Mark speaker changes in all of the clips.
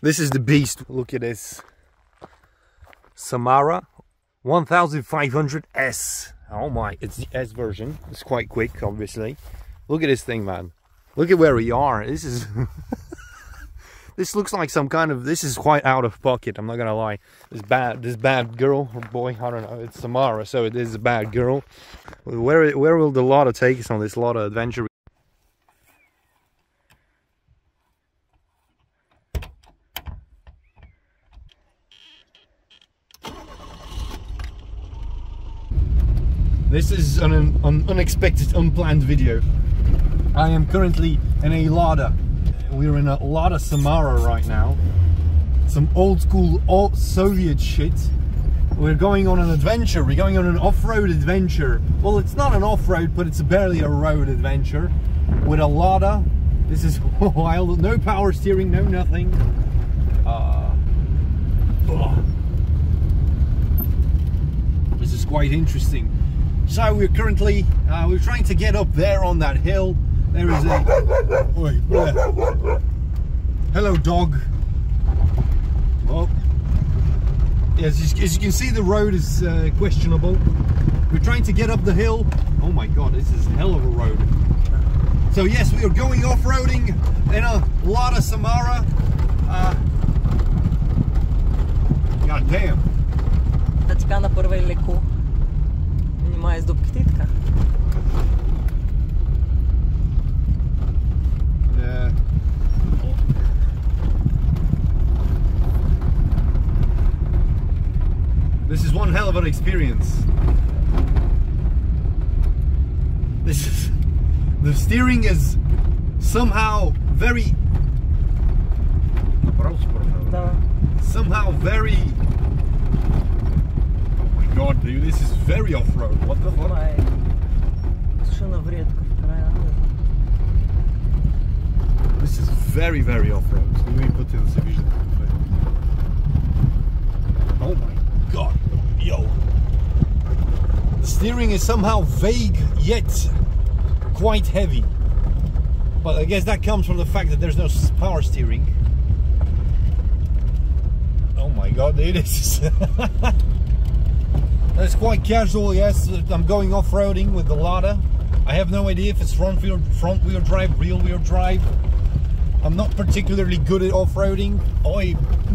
Speaker 1: This is the beast. Look at this. Samara 1500S. Oh my, it's the S version. It's quite quick, obviously. Look at this thing, man. Look at where we are. This is... this looks like some kind of... This is quite out of pocket, I'm not gonna lie. This bad this bad girl, or boy, I don't know. It's Samara, so it is a bad girl. Where, where will the Lada take us on this Lada adventure? This is an, an unexpected, unplanned video. I am currently in a Lada. We're in a Lada Samara right now. Some old school, old Soviet shit. We're going on an adventure. We're going on an off-road adventure. Well, it's not an off-road, but it's barely a road adventure. With a Lada. This is wild. No power steering, no nothing. Uh. This is quite interesting. So we're currently, uh, we're trying to get up there on that hill. There is a, oi, hello dog. Oh as you, as you, can see, the road is uh, questionable. We're trying to get up the hill. Oh my God, this is a hell of a road. So yes, we are going off-roading in a Lada Samara. Uh, God damn.
Speaker 2: That's kind of легко. Внимай с дупките и така.
Speaker 1: Yeah. This is one hell of an experience. This is the steering is somehow very
Speaker 2: Да.
Speaker 1: somehow very Oh my god dude this is very off-road what the fuck
Speaker 2: Това е шина врие тук в края. не знам.
Speaker 1: This is very, very off-road. Не ми пътя да се вижда какъв е. Oh my god. Yo. The steering is somehow vague yet quite heavy. But I guess that comes from the fact that there's no s- power steering. Oh my god, dude, this is... That's quite casual, yes. I'm going off-roading with the Lada. I have no idea if it's front wheel, front wheel drive, rear wheel drive. I'm not particularly good at off-roading. Oh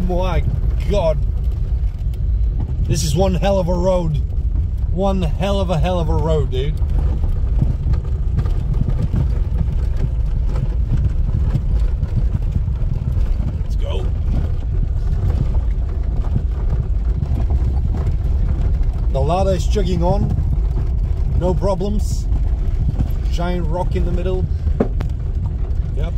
Speaker 1: my god. This is one hell of a road. One hell of a hell of a road, dude. Let's go. Lada is chugging on. No problems. Giant rock in the middle. Yep.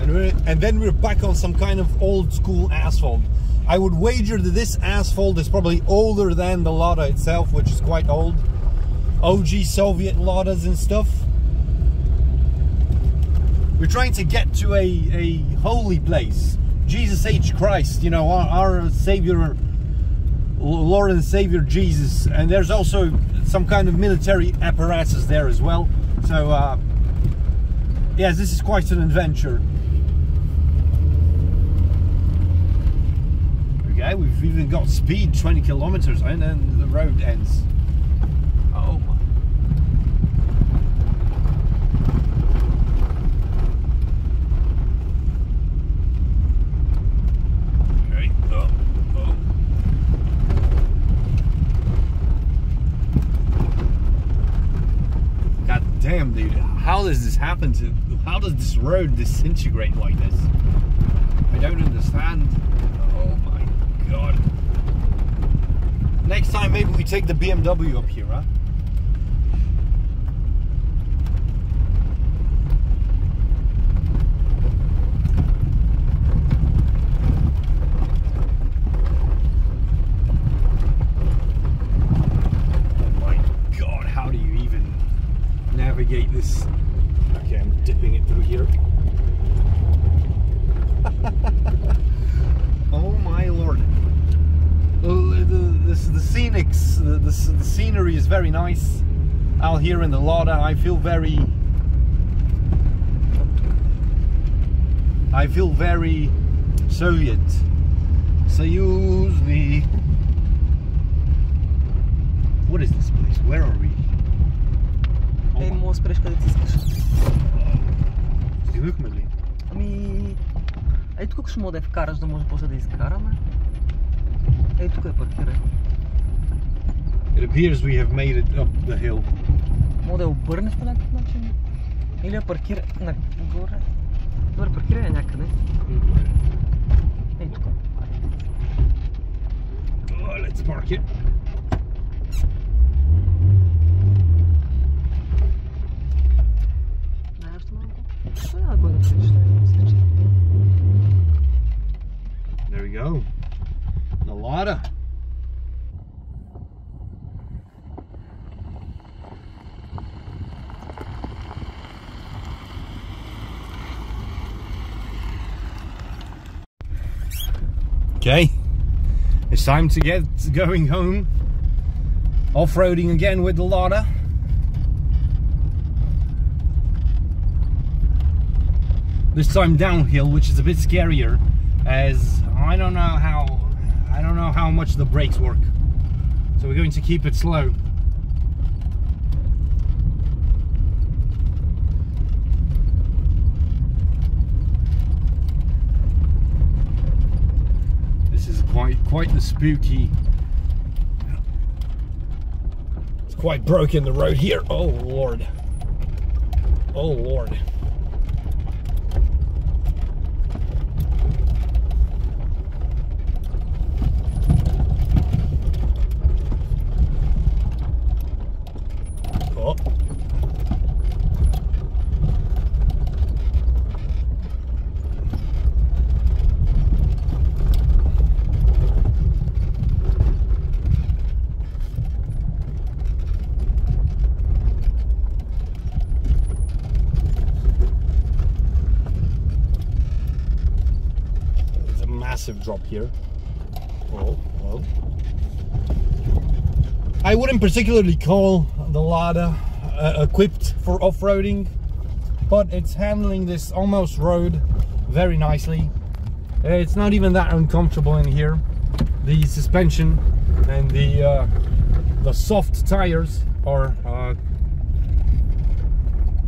Speaker 1: And, we're, and then we're back on some kind of old school asphalt. I would wager that this asphalt is probably older than the Lada itself, which is quite old. OG Soviet Ladas and stuff. We're trying to get to a, a holy place. Jesus H. Christ, you know, our, our Savior, Lord and Savior Jesus. And there's also some kind of military apparatus there as well. So, uh, yes, this is quite an adventure. Okay, we've even got speed 20 kilometers and then the road ends. Oh my. Okay, oh, oh. God damn, dude. This. How does this road disintegrate like this? I don't understand. Oh my god. Next time, maybe we take the BMW up here, huh? Oh my god, how do you even navigate this? Okay, I'm dipping it through here. oh my lord. The, the, the, the scenics, the, the, the scenery is very nice out here in the Lada, I feel very, I feel very Soviet. Soyuz me. What is this place? Where are we?
Speaker 2: Ей, мога спреш къде ти искаш.
Speaker 1: Стигнахме ли?
Speaker 2: Ами... Ей тук ще мога да я вкараш, да може после да изкараме. Ей тук я паркирай.
Speaker 1: It appears we have made it up the hill.
Speaker 2: Мога да я обърнеш по някакъв начин. Или я паркирай нагоре. Добре, паркирай я някъде. Ей, тук.
Speaker 1: Let's park it.
Speaker 2: Дай още малко. Той
Speaker 1: Okay, it's time to get going home. Off-roading again with the Lada. This time downhill, which is a bit scarier, as I don't know how I don't know how much the brakes work. So we're going to keep it slow. This is quite quite the spooky. It's quite broken the road here. Oh lord. Oh lord. Oh. There's a massive drop here. Oh, well. I wouldn't particularly call the Lada uh, equipped for off-roading, but it's handling this almost road very nicely. Uh, It's not even that uncomfortable in here. The suspension and the uh, the soft tires are uh,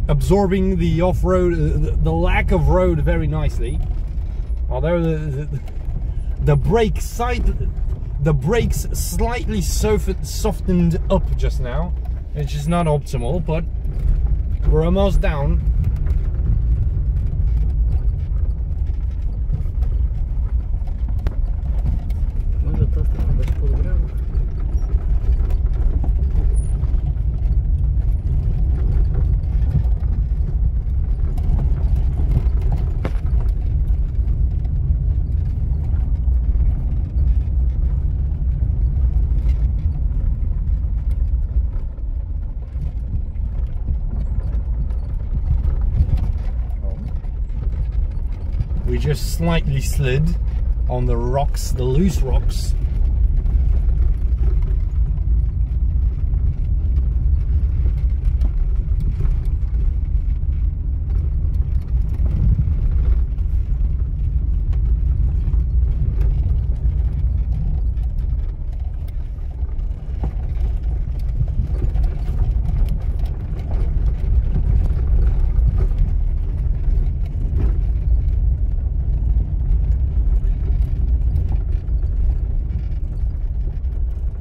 Speaker 1: absorbing the off-road, uh, the, the lack of road very nicely. Although the, the, the brake side the brakes slightly softened up just now which is not optimal but we're almost down just slightly slid on the rocks the loose rocks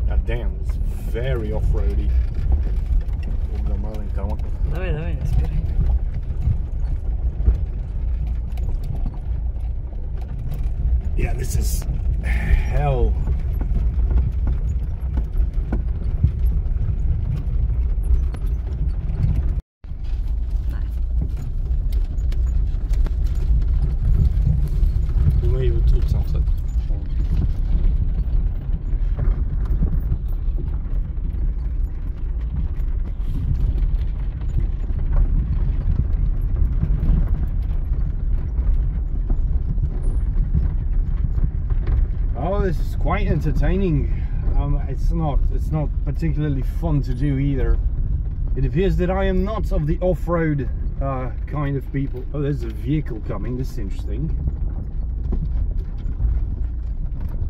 Speaker 1: God damn, it's very off-roady. Entertaining. Um, it's not. It's not particularly fun to do either. It appears that I am not of the off-road uh, kind of people. Oh, there's a vehicle coming. This is interesting.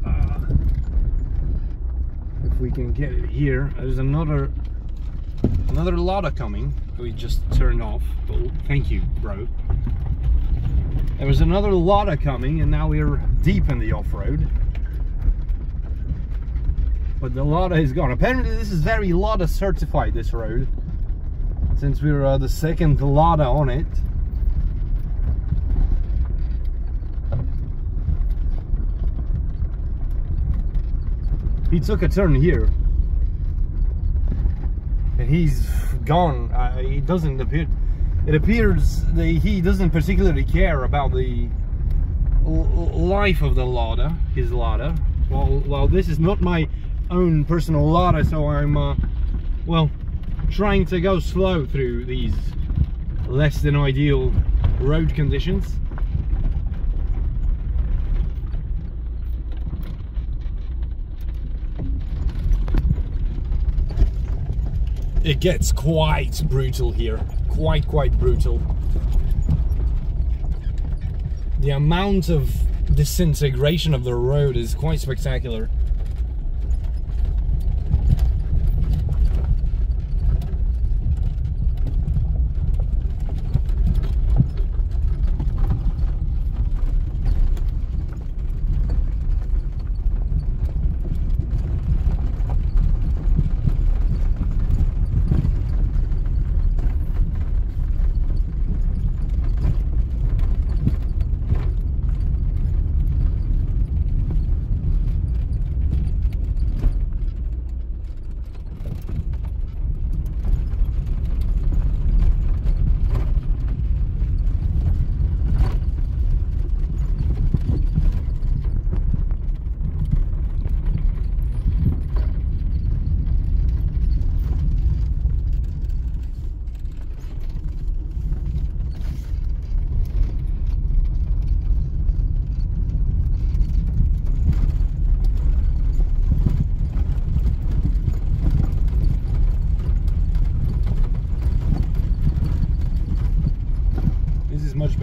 Speaker 1: Uh, if we can get it here, there's another another Lada coming. We just turned off. Oh, thank you, bro. There was another Lada coming, and now we're deep in the off-road. But the Lada is gone. Apparently, this is very Lada certified. This road since we're uh, the second Lada on it. He took a turn here. And he's gone. Uh, he doesn't appear. It appears that he doesn't particularly care about the life of the Lada, his Lada. Well, well, this is not my own personal Lada, so I'm, uh, well, trying to go slow through these less than ideal road conditions. It gets quite brutal here, quite, quite brutal. The amount of disintegration of the road is quite spectacular.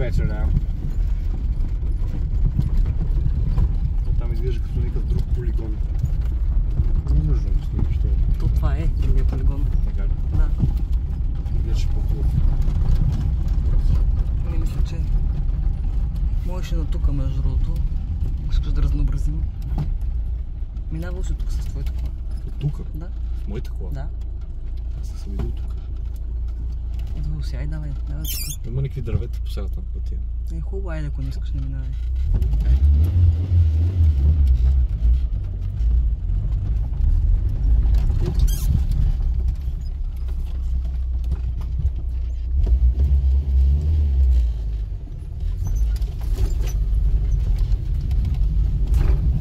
Speaker 1: Better now. Там изглежда като някакъв друг полигон. Не нужно да снимаш това.
Speaker 2: То това е другия полигон.
Speaker 1: Така ли?
Speaker 2: Да.
Speaker 1: Изглеждаше по-хубаво.
Speaker 2: Не мисля, че можеше на тука, между другото. Искаш да разнообразим. Минавал си тук с твоята кола.
Speaker 1: От тук?
Speaker 2: Да,
Speaker 1: моята кола?
Speaker 2: да.
Speaker 1: Аз съм идвал тук.
Speaker 2: Идвал си, ай давай, давай тук.
Speaker 1: Има някакви дървета по средата на пътя.
Speaker 2: Е хубаво, айде, ако не искаш не минавай.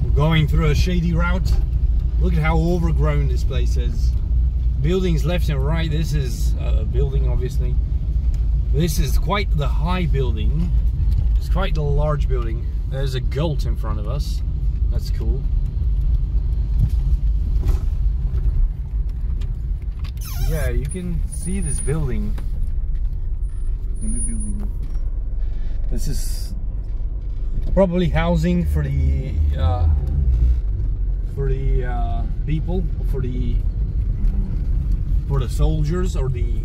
Speaker 1: We're going through a shady route. Look at how overgrown this place is. Buildings left and right. This is a building, obviously. This is quite the high building. It's quite the large building. There's a gult in front of us. That's cool. Yeah, you can see this building. This is probably housing for the uh, for the uh, people, for the for the soldiers or the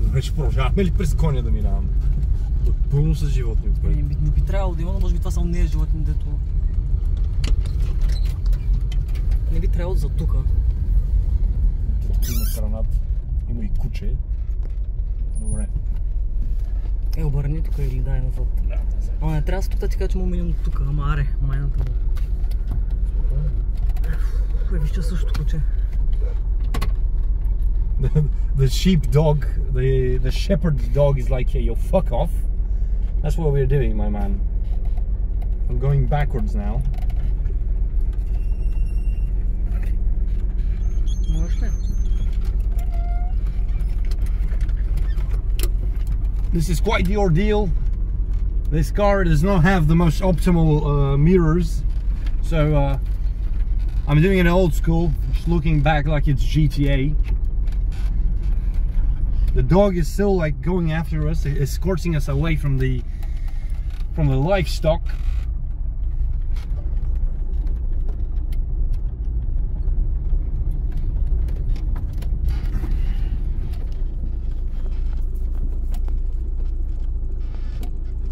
Speaker 1: Вече продължаваме ли през коня да минаваме? Пълно с животни
Speaker 2: Не,
Speaker 1: отпред.
Speaker 2: би, не би трябвало да има, но може би това са не животни, дето... Не би трябвало за тука.
Speaker 1: Тук има страната. Има и куче. Добре.
Speaker 2: Е, обърни тук или дай назад.
Speaker 1: Да,
Speaker 2: Ама не трябва да тук кажа, че му минем тук. Ама аре, майната му. Е, виж, че същото куче.
Speaker 1: the, sheep dog, the, the shepherd dog is like, yeah, you fuck off. That's what we're doing, my man. I'm going backwards now. This is quite the ordeal. This car does not have the most optimal uh, mirrors. So uh, I'm doing it old school, just looking back like it's GTA The dog is still like going after us, escorting us away from the from the livestock.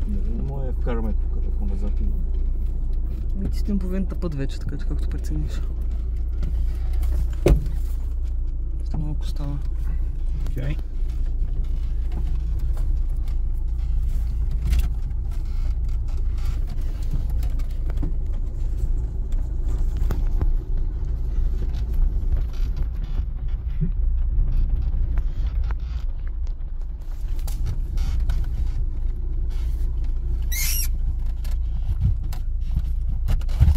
Speaker 3: Не може да вкараме тук ако назад и...
Speaker 2: Ми ти стим половината път вече, така че както прецениш. Ще малко става.
Speaker 1: Okay.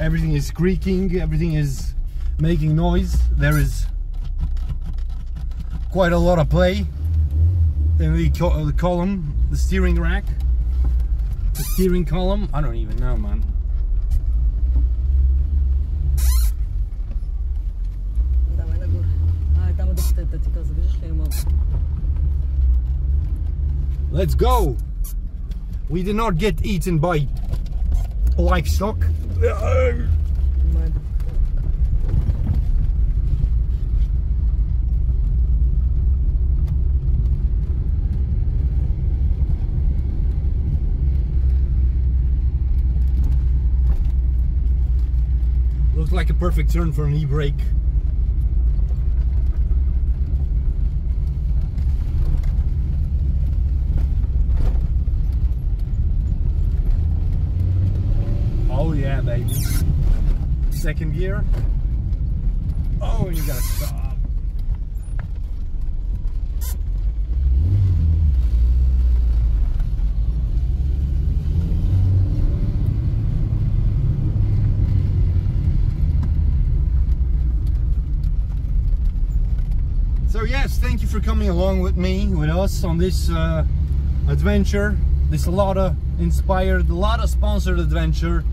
Speaker 1: everything is creaking everything is making noise. There is quite a lot of play in the, co the column the steering rack the steering column. I don't even know man. Let's go! We did not get eaten by livestock. Looks like a perfect turn for an e-brake. Baby. Second gear. Oh, you gotta stop. So yes, thank you for coming along with me, with us on this uh, adventure, this Lada inspired, Lada sponsored adventure